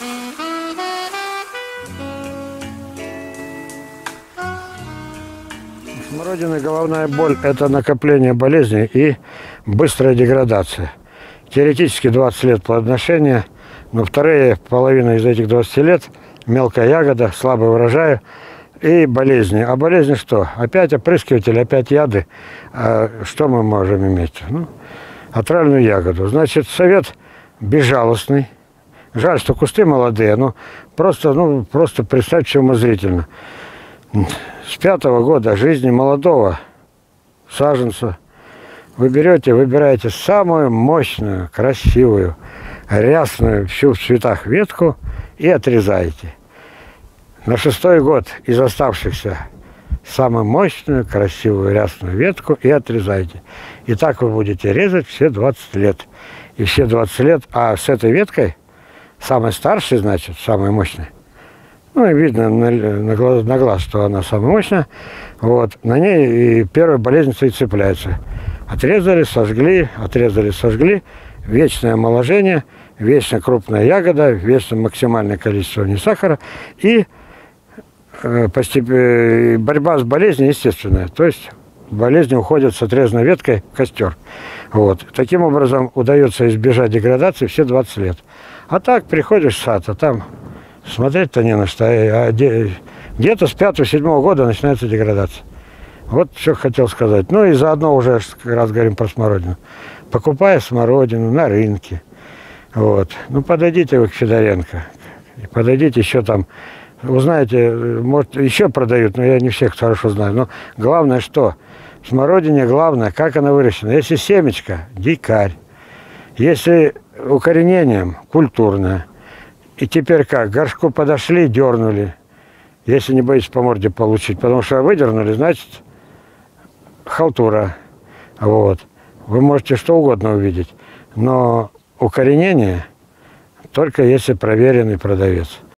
У смородины головная боль – это накопление болезни и быстрая деградация. Теоретически 20 лет плодоношения, но вторая половина из этих 20 лет – мелкая ягода, слабый урожай и болезни. А болезни что? Опять опрыскиватель, опять яды. А что мы можем иметь? Ну, отральную ягоду. Значит, совет безжалостный, Жаль, что кусты молодые, но просто, ну, просто представьте умозрительно. С пятого года жизни молодого саженца вы берете, выбираете самую мощную, красивую, рясную, всю в цветах ветку и отрезаете. На шестой год из оставшихся самую мощную, красивую, рясную ветку и отрезаете. И так вы будете резать все 20 лет. И все 20 лет, а с этой веткой самый старший, значит, самый мощный. Ну, и видно на, на, глаз, на глаз, что она самая мощная. Вот. На ней и первая болезнь и цепляется. Отрезали, сожгли, отрезали, сожгли. Вечное омоложение, вечно крупная ягода, вечно максимальное количество не сахара. И э, постеп... Э, борьба с болезнью естественная. То есть болезни уходят с отрезанной веткой в костер. Вот. Таким образом удается избежать деградации все 20 лет. А так приходишь в сад, а там смотреть-то не на что. А где-то с 5-7 года начинается деградация. Вот что хотел сказать. Ну и заодно уже как раз говорим про смородину. Покупая смородину на рынке, вот. Ну подойдите вы к Федоренко, подойдите еще там, узнаете, может еще продают, но я не всех хорошо знаю. Но главное что? Смородине главное, как она выращена. Если семечко, дикарь. Если укоренением, культурное. И теперь как? Горшку подошли, дернули. Если не боитесь по морде получить. Потому что выдернули, значит, халтура. Вот. Вы можете что угодно увидеть. Но укоренение только если проверенный продавец.